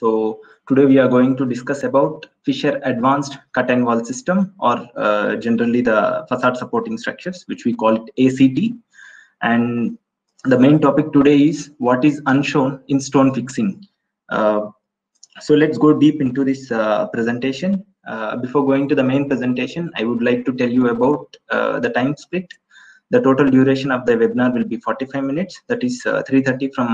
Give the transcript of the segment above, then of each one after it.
So today we are going to discuss about Fischer Advanced Cut and Wall System or uh, generally the facade supporting structures which we call it ACT. And the main topic today is what is unshown in stone fixing. Uh, so let's go deep into this uh, presentation. Uh, before going to the main presentation, I would like to tell you about uh, the time split. The total duration of the webinar will be 45 minutes. That is 3:30 from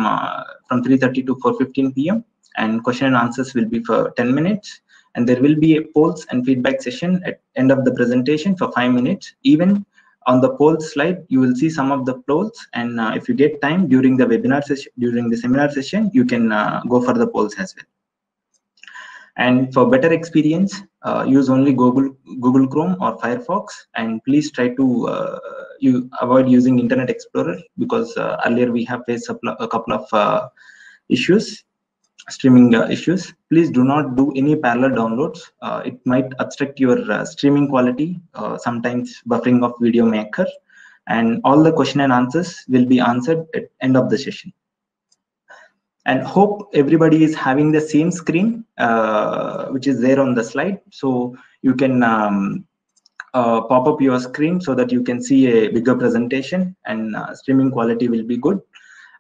from 3:30 to 4:15 p.m and question and answers will be for 10 minutes. And there will be a polls and feedback session at end of the presentation for five minutes. Even on the poll slide you will see some of the polls. And uh, if you get time during the webinar session during the seminar session you can uh, go for the polls as well. And for better experience uh, use only google google chrome or firefox. And please try to uh, you avoid using internet explorer because uh, earlier we have faced a couple of uh, issues streaming uh, issues. Please do not do any parallel downloads. Uh, it might obstruct your uh, streaming quality uh, sometimes buffering of video may occur and all the question and answers will be answered at end of the session. And hope everybody is having the same screen uh, which is there on the slide. So you can um, uh, pop up your screen so that you can see a bigger presentation and streaming quality will be good.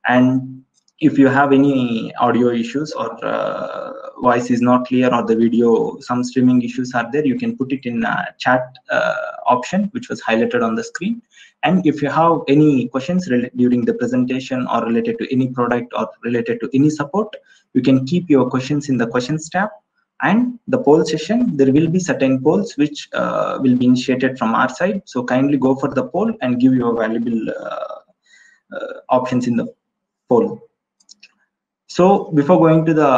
And if you have any audio issues or uh, voice is not clear or the video some streaming issues are there you can put it in chat uh, option which was highlighted on the screen. And if you have any questions during the presentation or related to any product or related to any support you can keep your questions in the questions tab. And the poll session there will be certain polls which uh, will be initiated from our side. So kindly go for the poll and give your valuable uh, uh, options in the poll so before going to the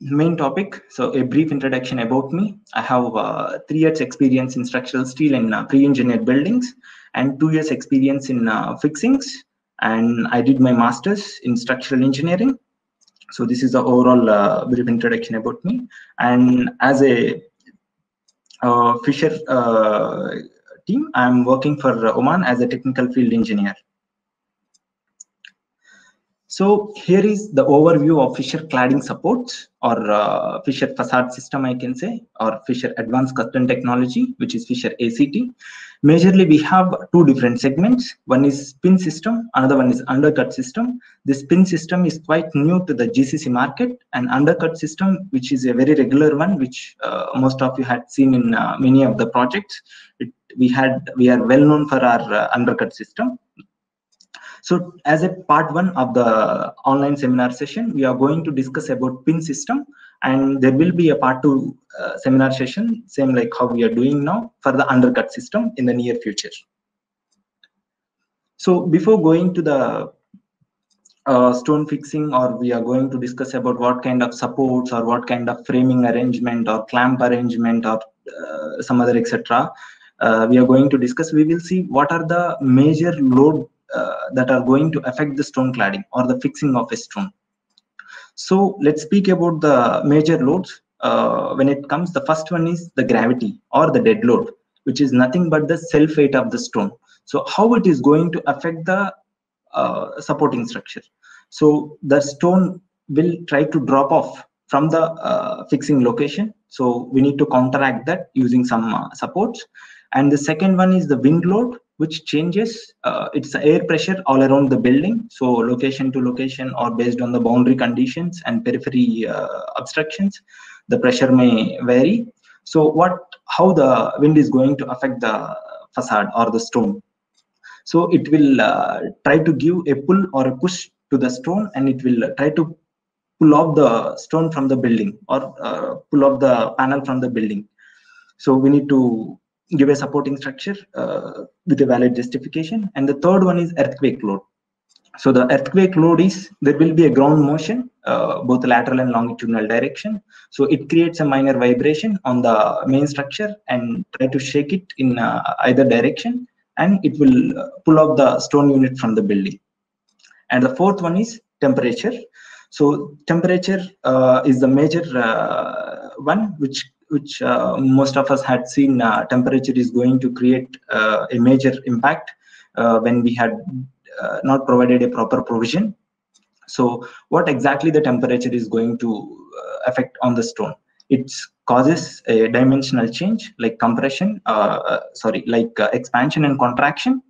main topic, so a brief introduction about me. I have uh, three years experience in structural steel and uh, pre-engineered buildings and two years experience in uh, fixings. And I did my master's in structural engineering. So this is the overall uh, brief introduction about me. And as a uh, Fischer uh, team, I'm working for Oman as a technical field engineer. So here is the overview of Fischer cladding supports or uh, Fischer facade system, I can say, or Fischer advanced custom technology, which is Fischer ACT. Majorly, we have two different segments. One is pin system, another one is undercut system. This pin system is quite new to the GCC market and undercut system, which is a very regular one, which uh, most of you had seen in uh, many of the projects. It, we had we are well known for our uh, undercut system so as a part one of the online seminar session, we are going to discuss about pin system and there will be a part two uh, seminar session, same like how we are doing now for the undercut system in the near future. So before going to the uh, stone fixing or we are going to discuss about what kind of supports or what kind of framing arrangement or clamp arrangement or uh, some other etc uh, we are going to discuss we will see what are the major load that are going to affect the stone cladding or the fixing of a stone. So let's speak about the major loads. Uh, when it comes, the first one is the gravity or the dead load, which is nothing but the self weight of the stone. So how it is going to affect the uh, supporting structure. So the stone will try to drop off from the uh, fixing location. So we need to counteract that using some uh, supports. And the second one is the wind load, which changes. Uh, it's air pressure all around the building. So location to location or based on the boundary conditions and periphery uh, obstructions, the pressure may vary. So what, how the wind is going to affect the facade or the stone. So it will uh, try to give a pull or a push to the stone and it will try to pull off the stone from the building or uh, pull off the panel from the building. So we need to give a supporting structure uh, with a valid justification. And the third one is earthquake load. So the earthquake load is there will be a ground motion, uh, both lateral and longitudinal direction. So it creates a minor vibration on the main structure and try to shake it in uh, either direction, and it will uh, pull up the stone unit from the building. And the fourth one is temperature. So temperature uh, is the major uh, one which which uh, most of us had seen uh, temperature is going to create uh, a major impact when we had not provided a proper provision So what exactly the temperature is going to affect on the stone? It causes a dimensional change like compression, uh sorry, like uh, expansion and contraction.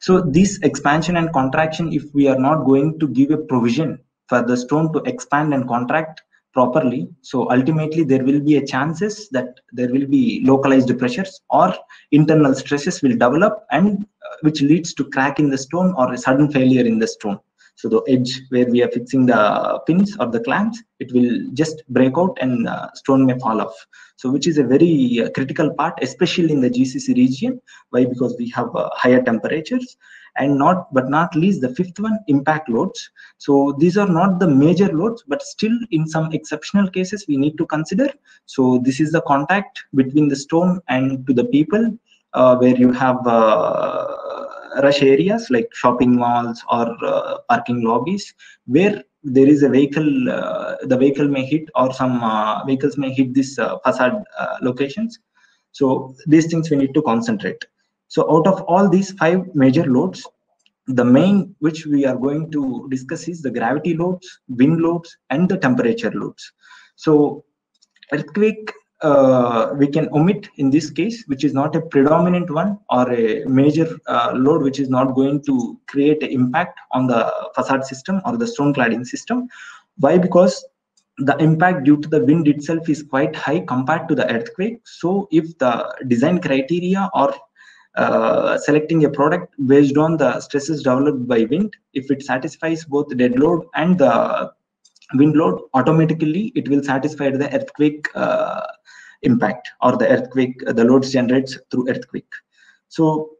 So this expansion and contraction, if we are not going to give a provision for the stone to expand and contract properly, so ultimately there will be a chances that there will be localized pressures or internal stresses will develop and uh, which leads to crack in the stone or a sudden failure in the stone. So the edge where we are fixing the pins or the clamps, it will just break out and uh, stone may fall off. So which is a very uh, critical part, especially in the GCC region. Why? Because we have uh, higher temperatures and not but not least the fifth one impact loads. So these are not the major loads but still in some exceptional cases we need to consider. So this is the contact between the stone and to the people uh, where you have uh, rush areas like shopping malls or uh, parking lobbies where there is a vehicle uh, the vehicle may hit or some uh, vehicles may hit this uh, facade locations. So these things we need to concentrate so out of all these five major loads the main which we are going to discuss is the gravity loads wind loads and the temperature loads so earthquake uh, we can omit in this case, which is not a predominant one or a major uh, load, which is not going to create an impact on the facade system or the stone cladding system. Why? Because the impact due to the wind itself is quite high compared to the earthquake. So if the design criteria or selecting a product based on the stresses developed by wind, if it satisfies both dead load and the wind load, automatically it will satisfy the earthquake uh, impact or the earthquake, the loads generates through earthquake. So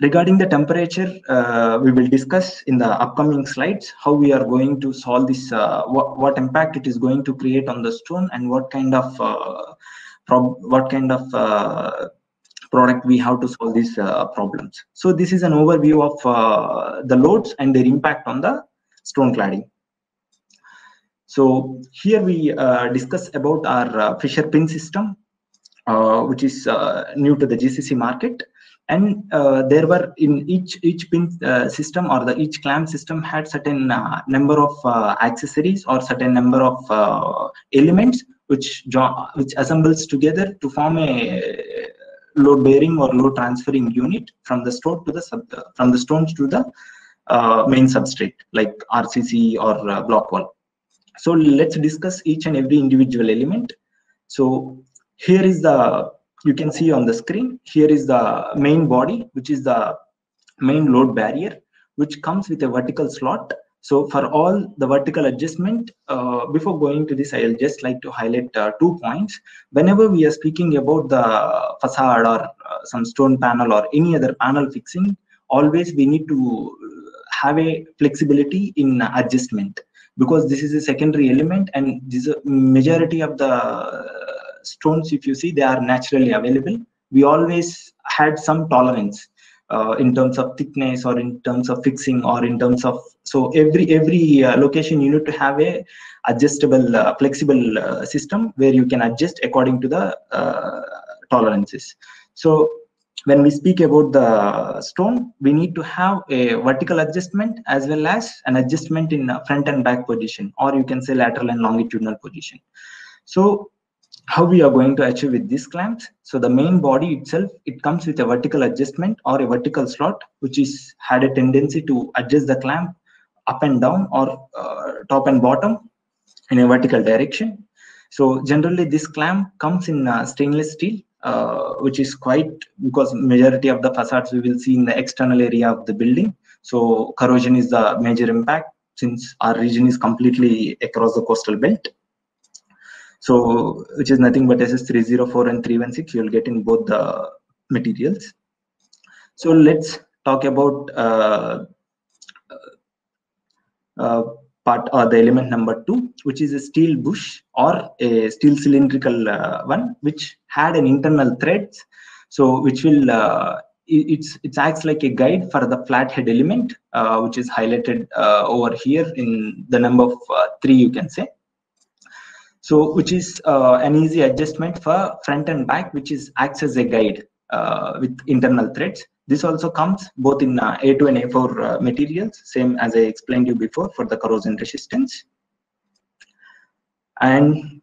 regarding the temperature, uh, we will discuss in the upcoming slides how we are going to solve this, uh, what, what impact it is going to create on the stone and what kind of uh, what kind of uh, product we have to solve these uh, problems. So this is an overview of uh, the loads and their impact on the stone cladding. So here we uh, discuss about our uh, Fischer pin system, uh, which is uh, new to the GCC market. And uh, there were in each each pin uh, system or the each clamp system had certain number of accessories or certain number of elements which which assembles together to form a load bearing or load transferring unit from the stone to the sub, uh, from the stones to the uh, main substrate like RCC or uh, block wall. So let's discuss each and every individual element. So here is the, you can see on the screen, here is the main body, which is the main load barrier, which comes with a vertical slot. So for all the vertical adjustment, uh, before going to this, I'll just like to highlight uh, two points. Whenever we are speaking about the facade or uh, some stone panel or any other panel fixing, always we need to have a flexibility in adjustment because this is a secondary element and this majority of the stones if you see they are naturally available we always had some tolerance uh, in terms of thickness or in terms of fixing or in terms of so every every uh, location you need to have a adjustable uh, flexible uh, system where you can adjust according to the uh, tolerances so when we speak about the stone, we need to have a vertical adjustment as well as an adjustment in front and back position, or you can say lateral and longitudinal position. So how we are going to achieve with these clamps? So the main body itself, it comes with a vertical adjustment or a vertical slot, which is had a tendency to adjust the clamp up and down or uh, top and bottom in a vertical direction. So generally this clamp comes in uh, stainless steel uh, which is quite because majority of the facades we will see in the external area of the building. So corrosion is the major impact since our region is completely across the coastal belt. So which is nothing but SS304 and 316 you'll get in both the materials. So let's talk about uh, uh, part or the element number two, which is a steel bush or a steel cylindrical uh, one, which had an internal threads. So which will uh, it's it acts like a guide for the flathead element, uh, which is highlighted uh, over here in the number of uh, three, you can say. So which is uh, an easy adjustment for front and back, which is acts as a guide with internal threads. This also comes both in uh, A2 and A4 uh, materials, same as I explained you before for the corrosion resistance. And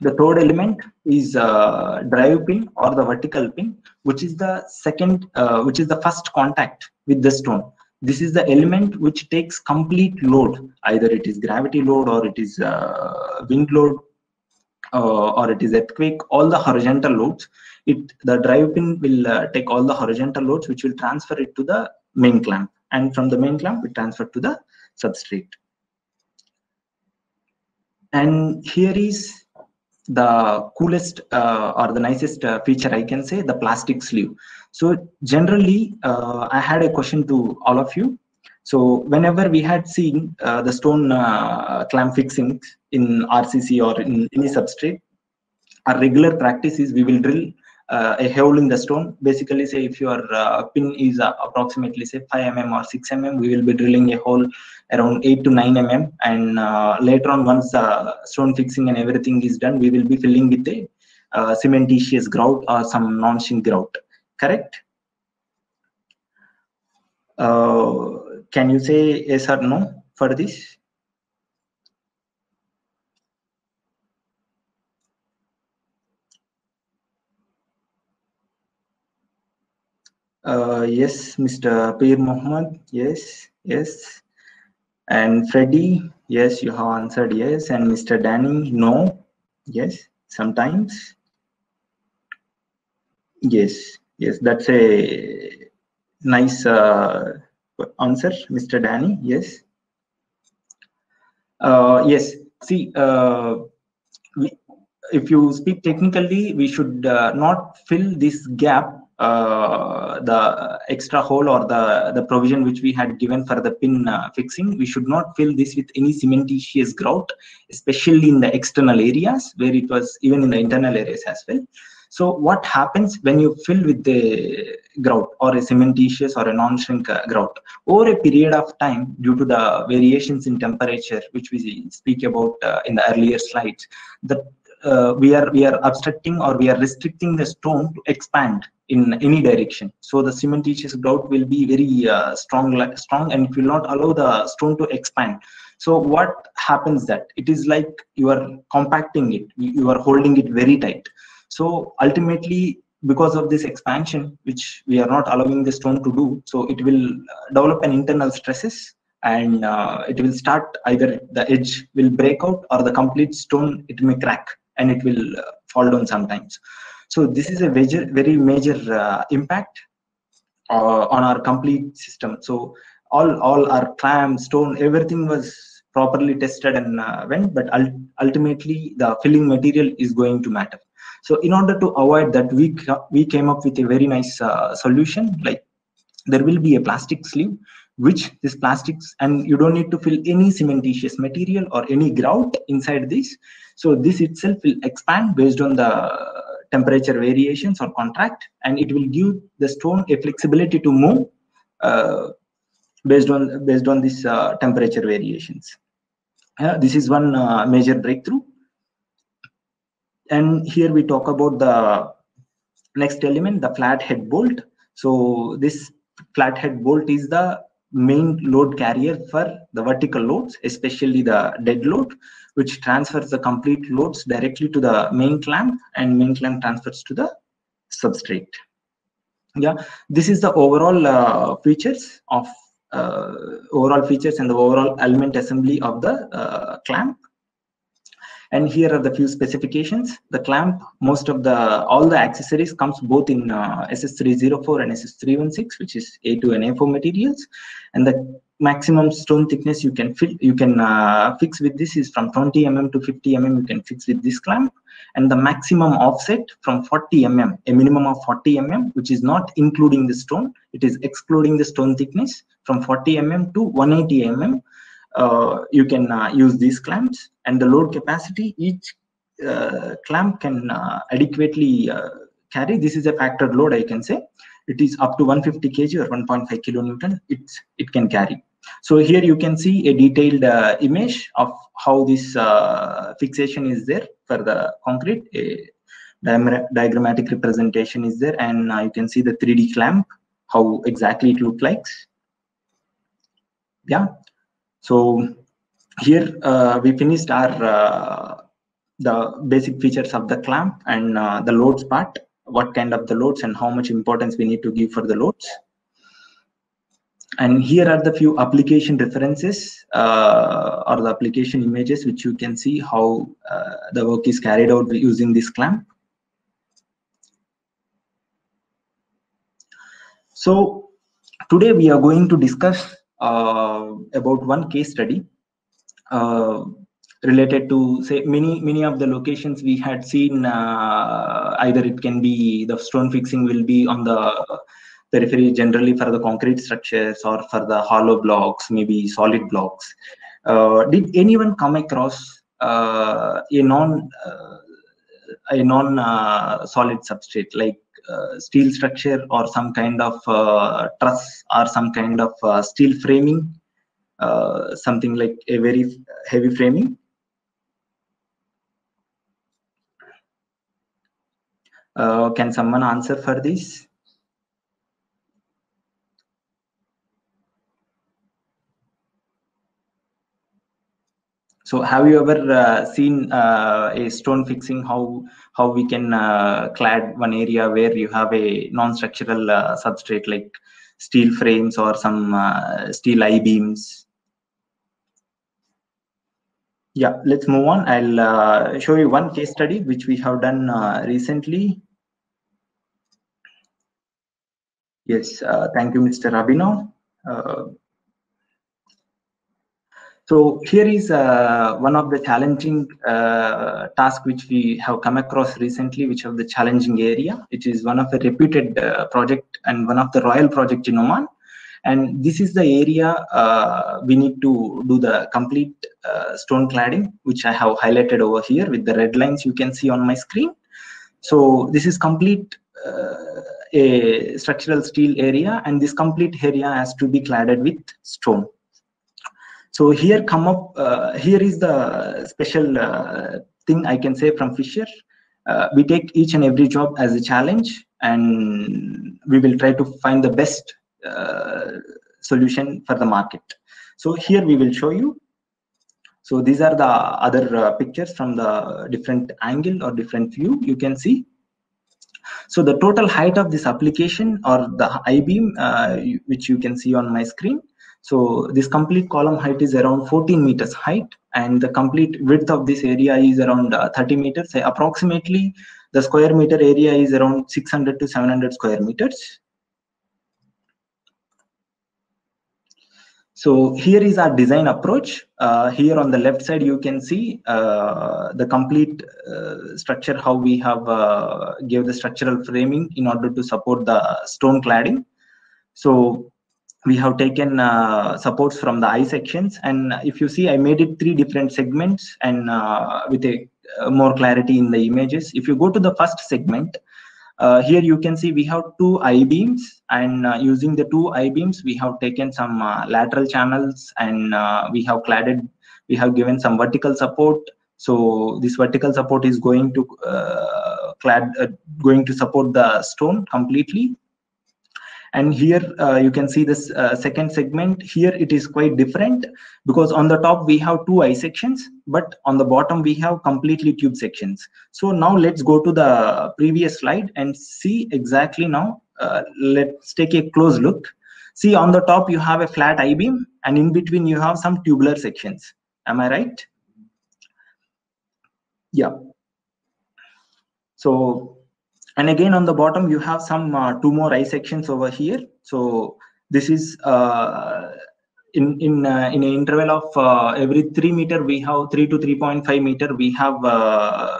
the third element is uh, drive pin or the vertical pin, which is the second, uh, which is the first contact with the stone. This is the element which takes complete load, either it is gravity load or it is uh, wind load uh, or it is earthquake, all the horizontal loads. It the drive pin will uh, take all the horizontal loads, which will transfer it to the main clamp, and from the main clamp, it transfer to the substrate. And here is the coolest uh, or the nicest uh, feature I can say the plastic sleeve. So generally, uh, I had a question to all of you. So whenever we had seen uh, the stone uh, clamp fixings in RCC or in any substrate, our regular practice is we will drill uh, a hole in the stone. Basically, say if your pin is approximately say 5 mm or 6 mm, we will be drilling a hole around 8 to 9 mm. And uh, later on once the stone fixing and everything is done we will be filling with a uh, cementitious grout or some non-shrink grout. Correct? Uh, can you say yes or no for this uh, yes mr Peer Mohammed yes yes and Freddie, yes, you have answered yes. And Mr. Danny, no. Yes, sometimes. Yes, yes, that's a nice uh, answer, Mr. Danny. Yes. Uh, yes, see, uh, we, if you speak technically, we should uh, not fill this gap uh, the extra hole or the, the provision which we had given for the pin uh, fixing, we should not fill this with any cementitious grout, especially in the external areas where it was even in the internal areas as well. So what happens when you fill with the grout or a cementitious or a non-shrink grout over a period of time due to the variations in temperature which we speak about uh, in the earlier slides that uh, we are we are obstructing or we are restricting the stone to expand in any direction. So the cementitious grout will be very uh, strong, strong, and it will not allow the stone to expand. So what happens that it is like you are compacting it, you are holding it very tight. So ultimately, because of this expansion, which we are not allowing the stone to do, so it will uh, develop an internal stresses and uh, it will start either the edge will break out or the complete stone it may crack and it will uh, fall down sometimes. So this is a major very major uh, impact uh, on our complete system. So all all our clamp stone everything was properly tested and uh, went but ultimately the filling material is going to matter so in order to avoid that we we came up with a very nice uh, solution like there will be a plastic sleeve which this plastics and you don't need to fill any cementitious material or any grout inside this so this itself will expand based on the temperature variations or contract, and it will give the stone a flexibility to move uh, based on based on this uh, temperature variations. Uh, this is one uh, major breakthrough. And here we talk about the next element, the flathead bolt. So this flathead bolt is the main load carrier for the vertical loads, especially the dead load, which transfers the complete loads directly to the main clamp and main clamp transfers to the substrate. Yeah, this is the overall uh, features of uh, overall features and the overall element assembly of the uh, clamp. And here are the few specifications. The clamp, most of the, all the accessories comes both in uh, SS304 and SS316, which is A2 and A4 materials. And the maximum stone thickness you can you can uh, fix with this is from 20 mm to 50 mm you can fix with this clamp and the maximum offset from 40 mm a minimum of 40 mm which is not including the stone it is excluding the stone thickness from 40 mm to 180 mm you can uh, use these clamps and the load capacity each uh, clamp can adequately carry. This is a factored load i can say. It is up to 150 kg or 1.5 kilonewton it's it can carry. So here you can see a detailed uh, image of how this uh, fixation is there for the concrete. A diagrammatic representation is there and uh, you can see the 3d clamp how exactly it looks like. Yeah. So here uh, we finished our uh, the basic features of the clamp and uh, the loads part, what kind of the loads and how much importance we need to give for the loads. And here are the few application references uh, or the application images which you can see how uh, the work is carried out using this clamp. So today we are going to discuss about one case study uh, related to say many many of the locations we had seen uh, either it can be the stone fixing will be on the periphery generally for the concrete structures or for the hollow blocks maybe solid blocks. Uh, did anyone come across uh, a non uh, a non uh, solid substrate like uh, Uh, steel structure or some kind of uh, truss or some kind of uh, steel framing something like a very heavy framing Uh, can someone answer for this? So have you ever uh, seen uh, a stone fixing how how we can uh, clad one area where you have a non-structural uh, substrate like steel frames or some uh, steel I-beams? Yeah, let's move on. I'll show you one case study which we have done recently. Yes, uh, thank you, Mr. Abhinav. So here is uh, one of the challenging uh, tasks which we have come across recently, which of the challenging area. It is one of the reputed uh, project and one of the royal project in Oman. And this is the area uh, we need to do the complete uh, stone cladding, which I have highlighted over here with the red lines you can see on my screen. So this is complete uh, a structural steel area and this complete area has to be cladded with stone so here come up uh, here is the special uh, thing i can say from fischer. Uh, we take each and every job as a challenge and we will try to find the best uh, solution for the market. So here we will show you. So these are the other uh, pictures from the different angle or different view. You can see. So the total height of this application or the I-beam, uh, which you can see on my screen. So this complete column height is around 14 meters height and the complete width of this area is around uh, 30 meters. Say approximately the square meter area is around 600 to 700 square meters. So here is our design approach. Uh, here on the left side, you can see uh, the complete uh, structure, how we have uh, gave the structural framing in order to support the stone cladding. So we have taken uh, supports from the I sections. And if you see, I made it three different segments and uh, with a more clarity in the images. If you go to the first segment, uh, here you can see we have two I-beams and uh, using the two I-beams we have taken some uh, lateral channels and uh, we have cladded, we have given some vertical support. So this vertical support is going to uh, clad, uh, going to support the stone completely and here uh, you can see this uh, second segment. Here it is quite different because on the top we have two i sections but on the bottom we have completely tube sections. So now let's go to the previous slide and see exactly now uh, let's take a close look. See on the top you have a flat i beam and in between you have some tubular sections. Am i right? Yeah. So and again on the bottom you have some uh, two more i sections over here. So this is uh, in in uh, in an interval of uh, every 3 meter we have 3 to 3.5 meter we have uh,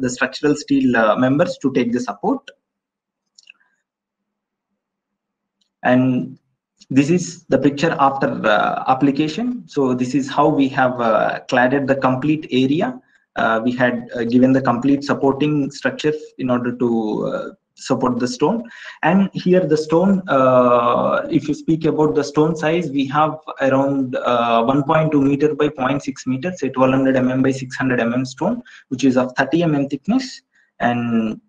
the structural steel uh, members to take the support. And this is the picture after application. So this is how we have cladded the complete area we had uh, given the complete supporting structure in order to uh, support the stone. And here the stone uh, if you speak about the stone size we have around uh, 1.2 meter by 0.6 meter say 1200 mm by 600 mm stone which is of 30 mm thickness. And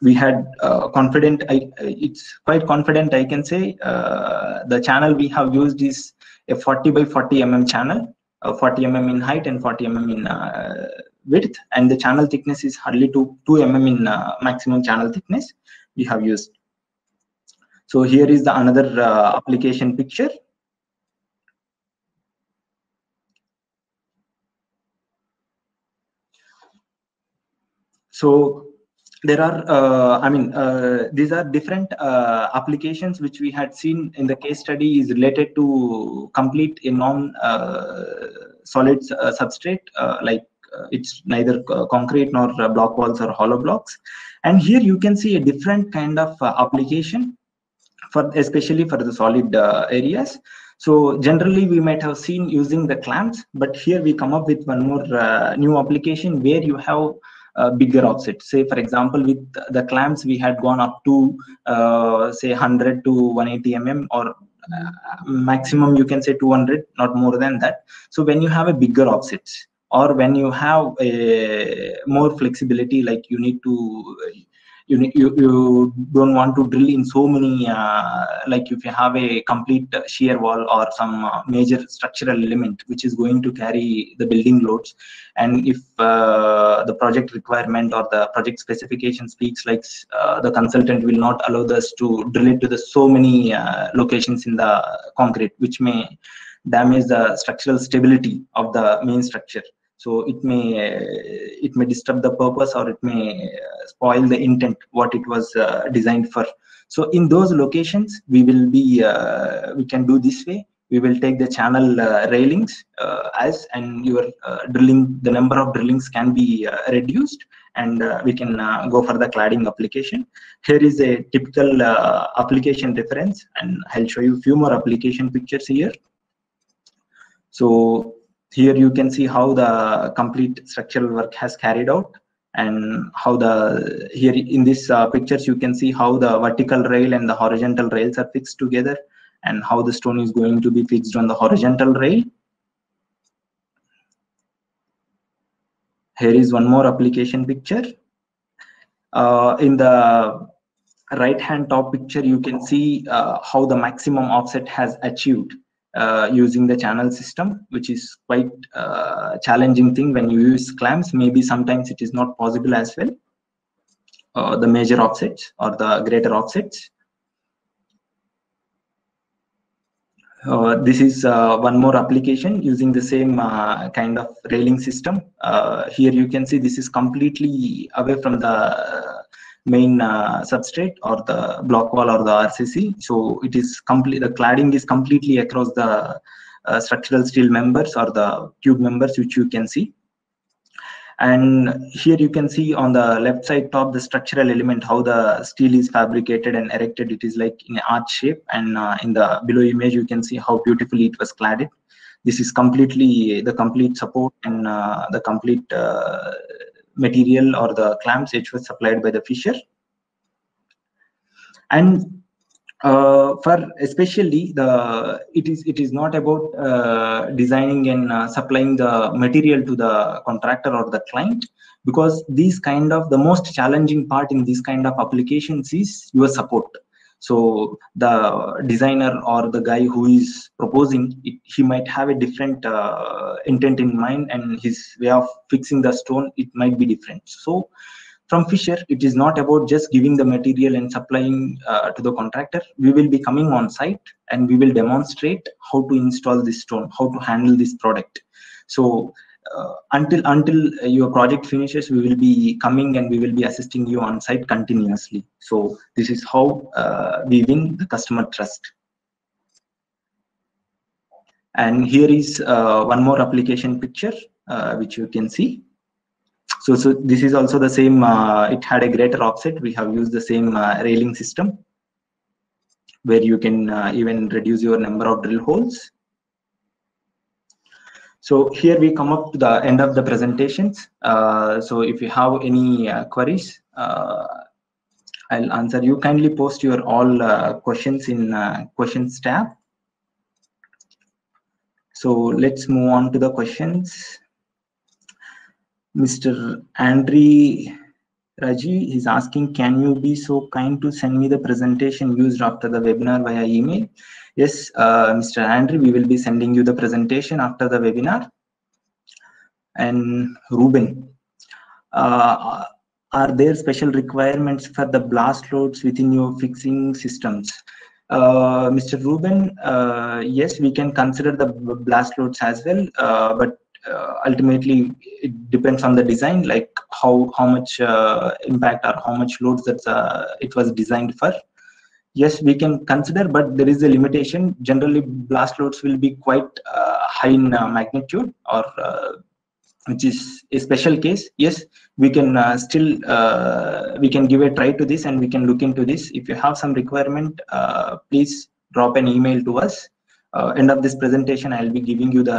we had uh, confident I, it's quite confident i can say uh, the channel we have used is a 40 by 40 mm channel uh, 40 mm in height and 40 mm in uh, width and the channel thickness is hardly 2 2 mm in uh, maximum channel thickness we have used. So here is the another uh, application picture. So there are uh, i mean uh, these are different uh, applications which we had seen in the case study is related to complete a non uh, solid substrate like it's neither concrete nor block walls or hollow blocks and here you can see a different kind of application for especially for the solid areas so generally we might have seen using the clamps but here we come up with one more new application where you have uh, bigger offset. Say, for example, with the clamps, we had gone up to uh, say 100 to 180 mm or uh, maximum you can say 200, not more than that. So when you have a bigger offsets or when you have a more flexibility, like you need to you, you, you don't want to drill in so many uh, like if you have a complete shear wall or some uh, major structural element which is going to carry the building loads. And if uh, the project requirement or the project specification speaks like uh, the consultant will not allow us to drill it to the so many uh, locations in the concrete which may damage the structural stability of the main structure so it may it may disturb the purpose or it may uh, spoil the intent what it was uh, designed for. So in those locations we will be uh, we can do this way. We will take the channel uh, railings uh, as and your uh, drilling the number of drillings can be reduced and we can go for the cladding application. Here is a typical application reference and i'll show you a few more application pictures here. So here you can see how the complete structural work has carried out and how the here in this uh, pictures you can see how the vertical rail and the horizontal rails are fixed together and how the stone is going to be fixed on the horizontal rail. Here is one more application picture. Uh, in the right hand top picture you can see uh, how the maximum offset has achieved uh, using the channel system, which is quite uh, challenging thing when you use clamps. Maybe sometimes it is not possible as well. Uh, the major offsets or the greater offsets. Uh, this is uh, one more application using the same uh, kind of railing system. here you can see this is completely away from the main uh, substrate or the block wall or the RCC. So it is complete. The cladding is completely across the uh, structural steel members or the tube members, which you can see. And here you can see on the left side top the structural element how the steel is fabricated and erected. It is like in an arch shape. And uh, in the below image you can see how beautifully it was cladded. This is completely the complete support and uh, the complete uh, material or the clamps which was supplied by the Fischer. And uh, for especially the it is it is not about uh, designing and uh, supplying the material to the contractor or the client because these kind of the most challenging part in these kind of applications is your support so the designer or the guy who is proposing it, he might have a different uh, intent in mind and his way of fixing the stone it might be different. So from fischer it is not about just giving the material and supplying uh, to the contractor. We will be coming on site and we will demonstrate how to install this stone how to handle this product. So until until your project finishes we will be coming and we will be assisting you on site continuously. So this is how uh, we win the customer trust. And here is uh, one more application picture uh, which you can see. So so this is also the same uh, it had a greater offset. We have used the same uh, railing system where you can even reduce your number of drill holes so here we come up to the end of the presentations. Uh, so if you have any uh, queries, uh, I'll answer you. Kindly post your all uh, questions in uh, questions tab. So let's move on to the questions. Mr. Andre Raji is asking, can you be so kind to send me the presentation used after the webinar via email? Yes, uh, Mr. Andrew, we will be sending you the presentation after the webinar. And Ruben, uh, are there special requirements for the blast loads within your fixing systems? Uh, Mr. Ruben, uh, yes, we can consider the blast loads as well, uh, but uh, ultimately it depends on the design, like how how much uh, impact or how much loads that uh, it was designed for. Yes, we can consider, but there is a limitation. Generally, blast loads will be quite high in magnitude or which is a special case yes we can uh, still uh, we can give a try to this and we can look into this if you have some requirement uh, please drop an email to us uh, end of this presentation i'll be giving you the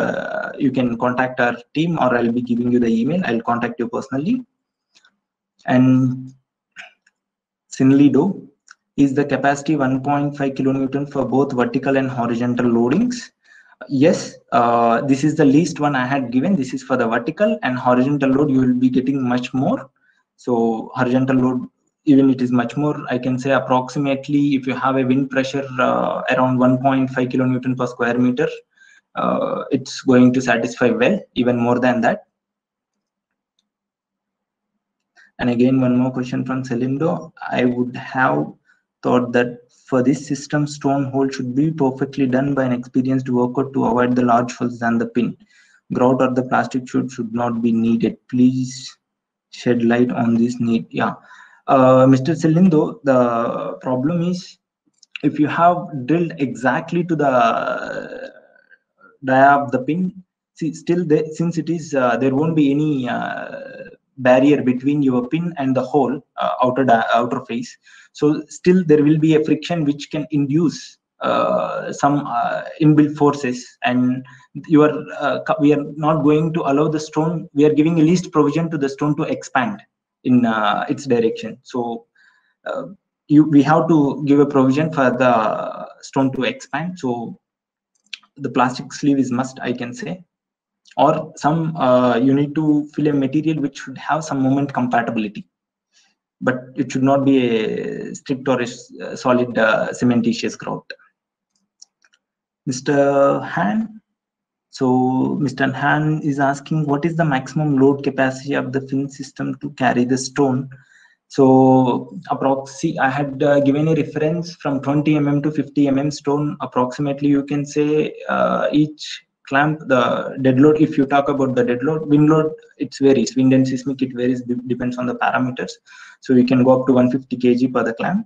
you can contact our team or i'll be giving you the email. I'll contact you personally. And Sinlido is the capacity 1.5 kilonewton for both vertical and horizontal loadings. Yes uh, this is the least one i had given. This is for the vertical and horizontal load. You will be getting much more. So horizontal load even it is much more i can say approximately if you have a wind pressure uh, around 1.5 kilonewton per square meter uh, it's going to satisfy well even more than that and again one more question from Celindo i would have thought that for this system, stone hole should be perfectly done by an experienced worker to avoid the large holes and the pin. Grout or the plastic should should not be needed. Please shed light on this need. Yeah, uh, Mr. Celindo, the problem is if you have drilled exactly to the dia of the pin, see, still there, since it is uh, there won't be any uh, barrier between your pin and the hole uh, outer outer face so still there will be a friction which can induce uh, some uh, inbuilt forces and you are uh, we are not going to allow the stone we are giving a least provision to the stone to expand in uh, its direction. So uh, you we have to give a provision for the stone to expand. So the plastic sleeve is must i can say. Or some uh, you need to fill a material which should have some moment compatibility. But it should not be a strict or a solid uh, cementitious grout. Mr han so mr han is asking what is the maximum load capacity of the pin system to carry the stone? So approximately i had uh, given a reference from 20 mm to 50 mm stone. Approximately you can say uh, each clamp the dead load if you talk about the dead load wind load it varies. Wind and seismic it varies depends on the parameters. So you can go up to 150 kg per the clamp.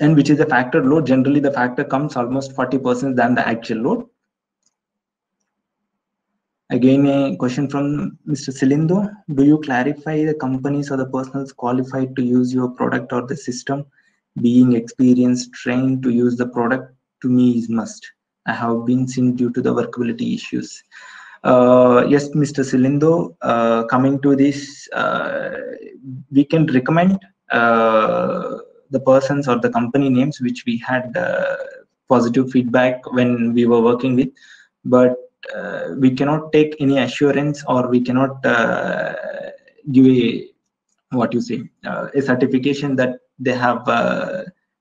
And which is a factor load generally the factor comes almost 40 percent than the actual load again a question from mr cilindo do you clarify the companies or the persons qualified to use your product or the system being experienced trained to use the product to me is must I have been seen due to the workability issues. Uh, yes, Mr. Cilindo, uh, coming to this, uh, we can recommend uh, the persons or the company names which we had uh, positive feedback when we were working with, but we cannot take any assurance or we cannot give a what you say a certification that they have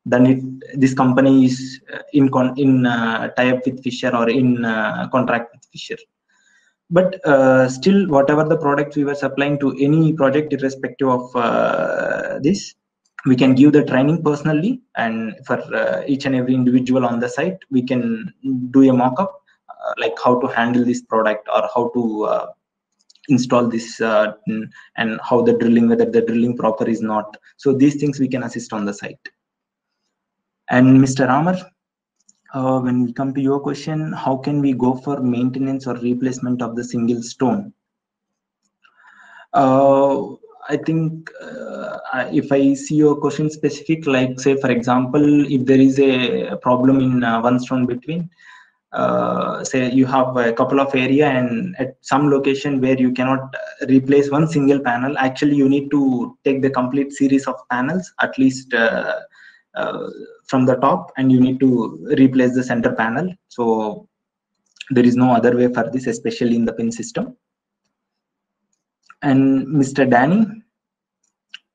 done it this company is uh, in con in uh, tie up with fischer or in uh, contract with fischer. But uh, still whatever the products we were supplying to any project irrespective of uh, this we can give the training personally and for uh, each and every individual on the site we can do a mock-up like how to handle this product or how to install this and how the drilling whether the drilling proper is not so these things we can assist on the site and Mr. Ramar, uh, when we come to your question, how can we go for maintenance or replacement of the single stone? Uh, I think uh, if I see your question specific, like say for example, if there is a problem in uh, one stone between, uh, say you have a couple of area and at some location where you cannot replace one single panel, actually you need to take the complete series of panels, at least uh, uh, from the top and you need to replace the center panel so there is no other way for this especially in the pin system and mr danny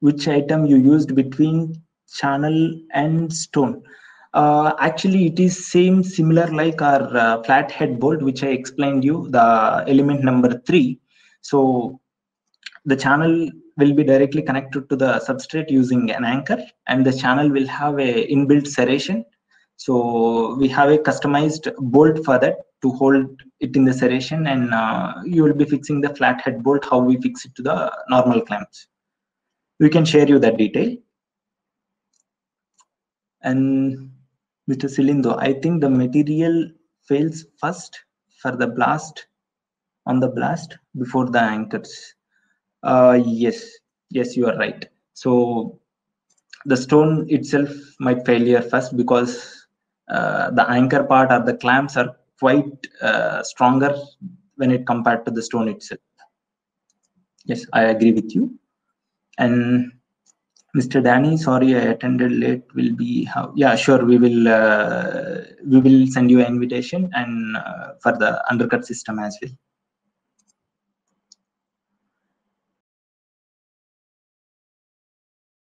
which item you used between channel and stone. Uh, actually, it is same similar like our uh, flat head bolt, which I explained you, the element number three. So the channel will be directly connected to the substrate using an anchor and the channel will have a inbuilt serration. So we have a customized bolt for that to hold it in the serration and uh, you will be fixing the flat head bolt how we fix it to the normal clamps. We can share you that detail. And Mr. Silindo, I think the material fails first for the blast on the blast before the anchors. Uh, yes, yes, you are right. So the stone itself might failure first because uh, the anchor part or the clamps are quite uh, stronger when it compared to the stone itself. Yes, I agree with you. And Mr. Danny, sorry I attended late. Will be how? Yeah, sure. We will uh, we will send you an invitation and uh, for the undercut system as well.